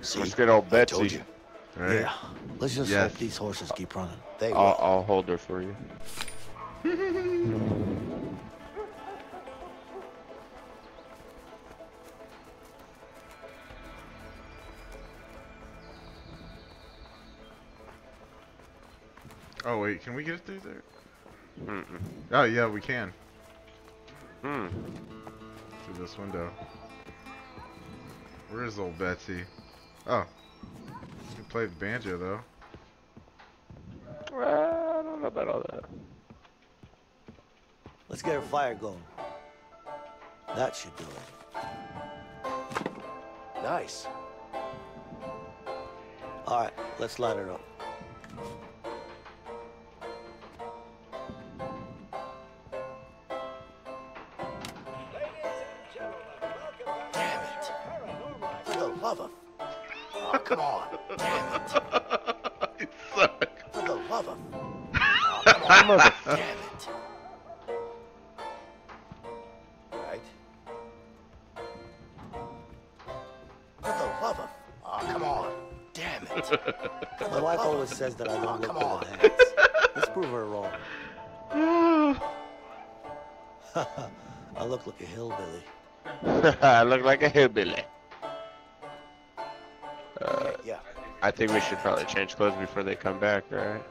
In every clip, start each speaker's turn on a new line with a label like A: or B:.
A: See,
B: Let's get old
A: I told
B: Betsy.
A: you.
C: Right?
A: Yeah. Let's just
C: Yes.
A: hope these horses keep running. They.
B: I'll, I'll hold her for you.
C: Oh wait, can we get through there?
B: Mm-mm.
C: Oh yeah, we can.
B: Hmm.
C: Through this window. Where is old Betsy? Oh. You play the banjo though.
B: Well, I don't know about all that.
A: Let's get a fire going. That should do it.
D: Nice.
A: All right, let's light it up.
D: love of. Oh, come on. Damn it. Right. For the love of. Oh, come on. Damn it.
A: My wife always says that I
D: Oh,
A: don't look
D: come on.
A: Let's prove her wrong. I look like a hillbilly.
B: I look like a hillbilly. Uh,
D: Yeah.
B: I think we should probably change clothes before they come back, right?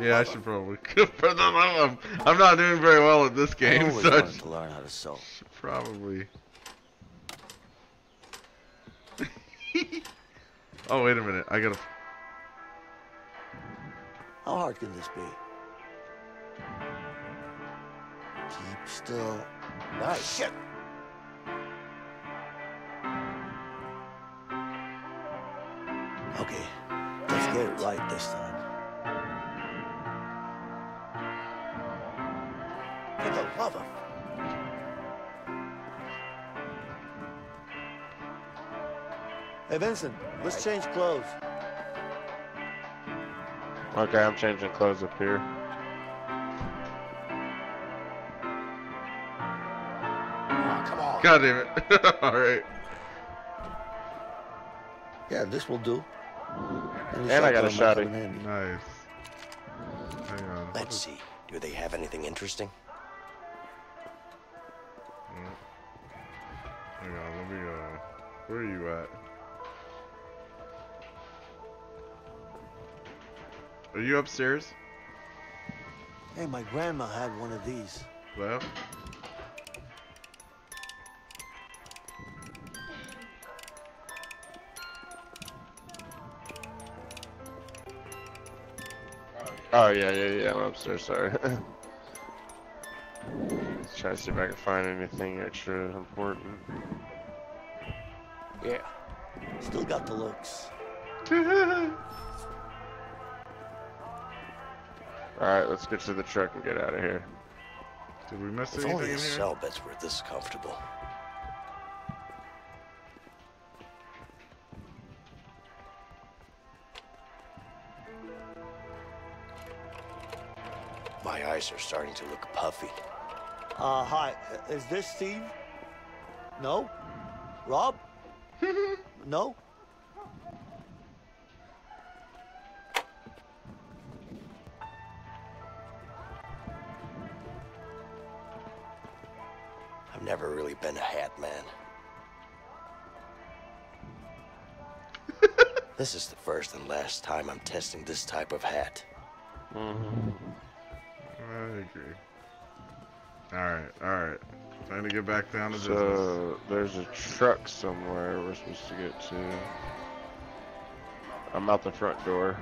C: Yeah, I should probably. For the love of- I'm not doing very well at this game,
A: always
C: so I should
A: to learn how to sew.
C: probably. oh wait a minute, I gotta.
A: How hard can this be? Keep still.
D: Nice. Shit.
A: Okay, let's get it right this time. Hey, Vincent, let's change clothes.
B: Okay, I'm changing clothes up here.
D: Oh, come on.
C: God damn it! All right.
A: Yeah, this will do. the
B: And I got a
A: shotgun
B: shotty.
A: might come in handy.
C: Nice. Hang on.
D: Let's see. Do they have anything interesting? Mm.
C: Hang on, let me go. Where are you at? Are you upstairs?
A: Hey, my grandma had one of these.
C: Well,
B: Oh yeah, yeah, yeah. I'm upstairs. Sorry. Trying to see if I can find anything extra important.
D: Yeah.
A: Still got the looks.
B: All right, let's get to the truck and get out of here.
C: did we miss
D: If
C: anything
D: only
C: in
D: the cell beds were this comfortable. My eyes are starting to look puffy.
A: Uh, hi. Is this Steve? No? Rob? no?
D: This is the first and last time I'm testing this type of hat.
B: Mm-hmm.
C: I agree. Alright, alright. Time to get back down to business.
B: So there's a truck somewhere we're supposed to get to. I'm out the front door.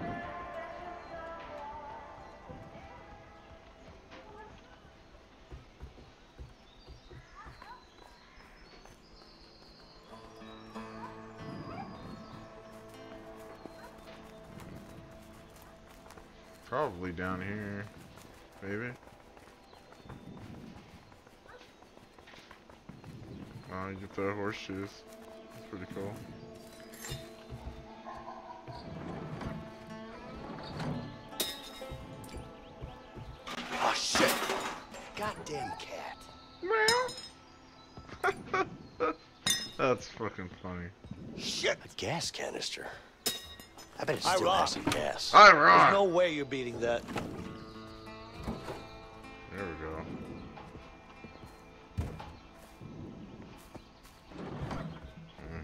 C: Probably down here, maybe. Oh, you get the horseshoes. That's pretty cool.
D: Oh shit! Goddamn cat. Meow.
C: That's fucking funny.
D: Shit! A gas canister. I bet it
A: I
D: still
A: rock.
D: has some gas.
C: I
A: There's no way you're beating that.
C: There we go.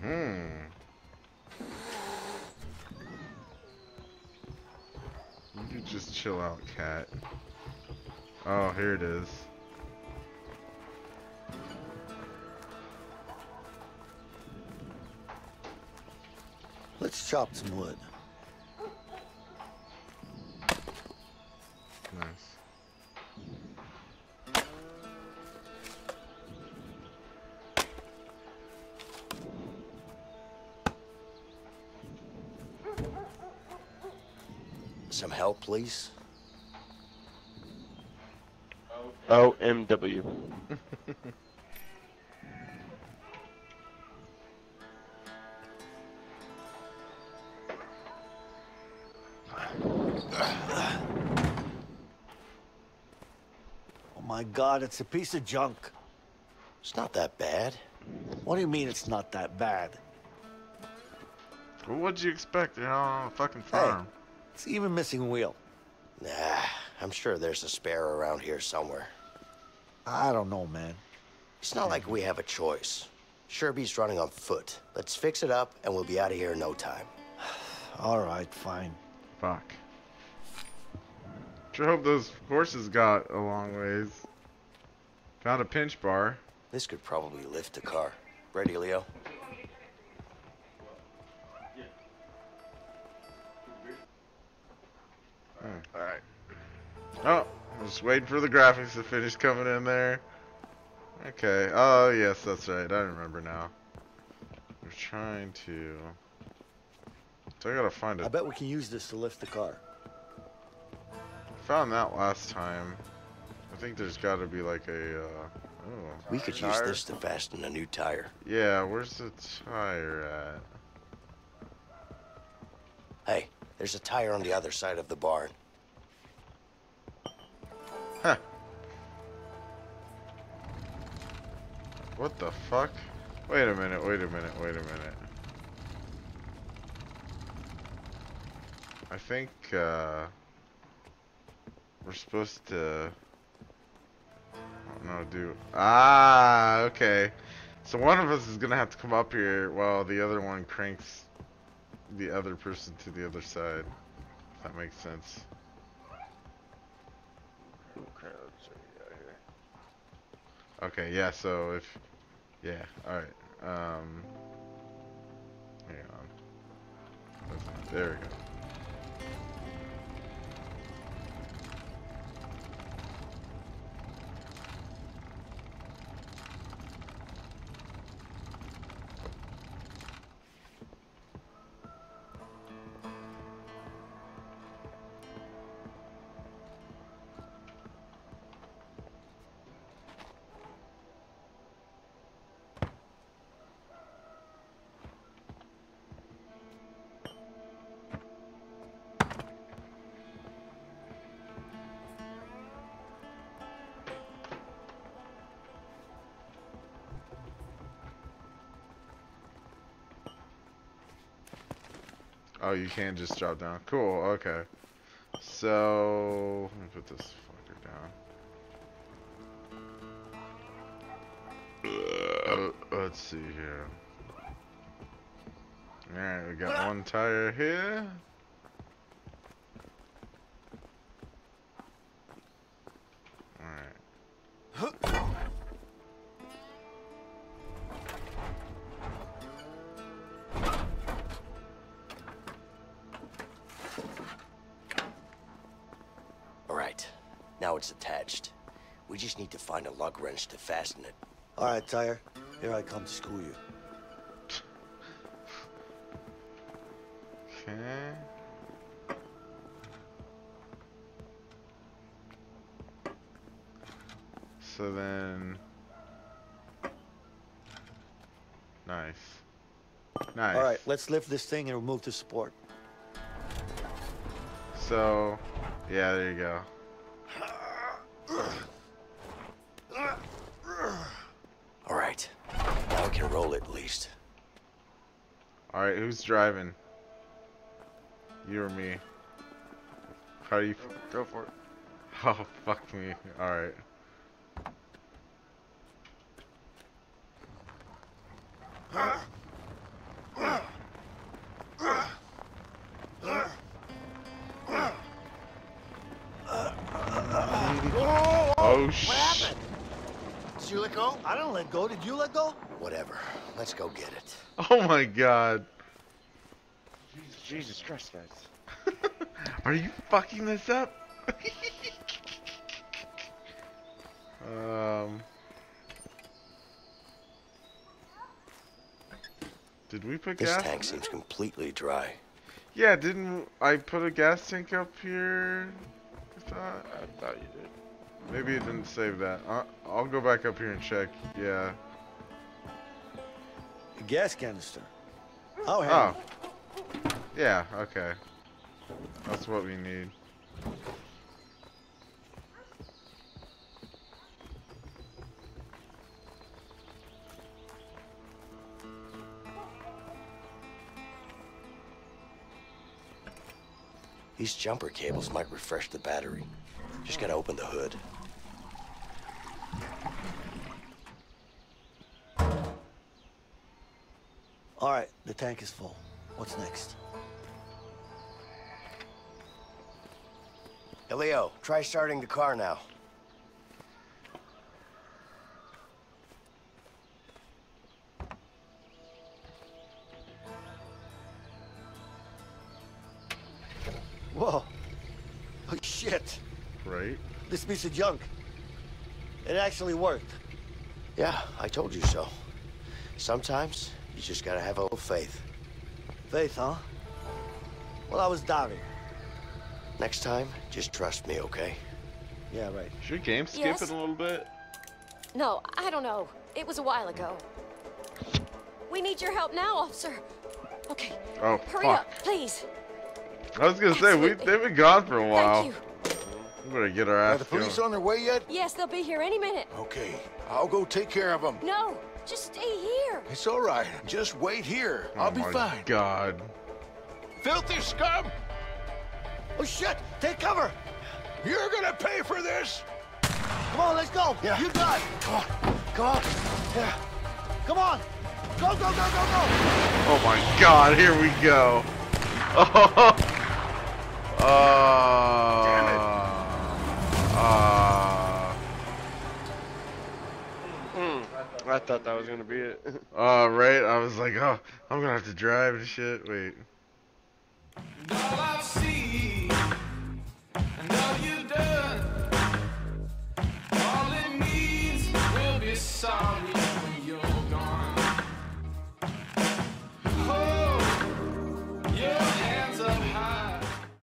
C: Mm-hmm. You just chill out, cat. Oh, here it is.
A: Let's chop some wood.
D: Some help, please?
B: OMW.
A: Oh my god, it's a piece of junk.
D: It's not that bad.
A: What do you mean it's not that bad?
C: Well, what'd you expect? You're on a fucking farm.
A: It's even missing a wheel.
D: Nah, I'm sure there's a spare around here somewhere.
A: I don't know, man.
D: It's not like we have a choice. Sherby's running on foot. Let's fix it up and we'll be out of here in no time.
A: All right, fine.
C: Fuck. Sure hope those horses got a long ways. Found a pinch bar.
D: This could probably lift a car. Ready, Leo?
C: I was waiting for the graphics to finish coming in there. Okay. Oh, yes, that's right. I remember now. We're trying to. So I gotta find
A: I
C: a.
A: bet we can use this to lift the car.
C: Found that last time. I think there's gotta be like a. Uh, oh.
D: We could use this to fasten a new tire.
C: Yeah, where's the tire at?
D: Hey, there's a tire on the other side of the barn.
C: What the fuck? Wait a minute, wait a minute, wait a minute. I think, uh... We're supposed to... I don't know, do... Ah, okay. So one of us is gonna have to come up here while the other one cranks the other person to the other side. If that makes sense.
B: Who crowds got here?
C: Okay, yeah, so if yeah, alright. Um hang on. There we go. Oh, you can just drop down. Cool, okay. So, let me put this fucker down. Uh, let's see here. Alright, we got one tire here.
D: Now it's attached. We just need to find a lug wrench to fasten it.
A: All right, Tire. Here I come to school you.
C: Okay. So then. Nice. Nice.
A: All right, let's lift this thing and remove the support.
C: So, yeah, there you go.
D: Can roll at least.
C: Alright, who's driving? You or me? How do you.
B: Go for it.
C: Oh, fuck me. Alright. Oh,
A: What happened?
D: Did you let go?
A: I didn't let go. Did you let go?
D: Whatever. Let's go get it.
C: Oh my god.
B: Jesus Christ, guys.
C: Are you fucking this up? um. Did we put
D: This
C: gas?
D: tank seems completely dry.
C: Yeah, didn't I put a gas tank up here? I thought.
B: I thought you did.
C: Maybe it didn't save that. I I'll go back up here and check. Yeah.
A: A gas canister. Oh, hey.
C: Oh. Yeah, okay. That's what we need.
D: These jumper cables might refresh the battery. Just gotta open the hood.
A: All right, the tank is full. What's next?
D: Hey, Leo, try starting the car now.
A: Whoa. Oh, shit.
C: Right?
A: This piece of junk. It actually worked.
D: Yeah, I told you so. Sometimes you just gotta have a little faith.
A: Faith, huh? Well, I was doubting.
D: Next time, just trust me, okay?
A: Yeah, right.
C: Should game skip
E: Yes?
C: it a little bit?
E: No, I don't know. It was a while ago. We need your help now, officer. Okay,
C: Oh,
E: hurry
C: fuck.
E: up, please.
C: I was gonna say, we they've been gone for a while.
E: Thank you.
C: We better get our
F: Are
C: ass
F: the police
C: going.
F: on their way yet?
E: Yes, they'll be here any minute.
F: Okay, I'll go take care of them.
E: No, just stay here.
F: It's all right. Just wait here.
C: Oh
F: I'll be
C: my
F: fine.
C: god.
F: Filthy scum!
A: Oh, shit! Take cover!
F: You're gonna pay for this!
A: Come on, let's go!
F: Yeah.
A: You drive!
F: Come on, come on.
A: Yeah. Come on! Go, go, go, go, go!
C: Oh my god, here we go. Oh. Uh,
F: Damn it.
C: Uh,
B: Mm, I thought that was gonna be it.
C: uh, right? I was like, oh, I'm gonna have to drive and shit. Wait.
G: All I've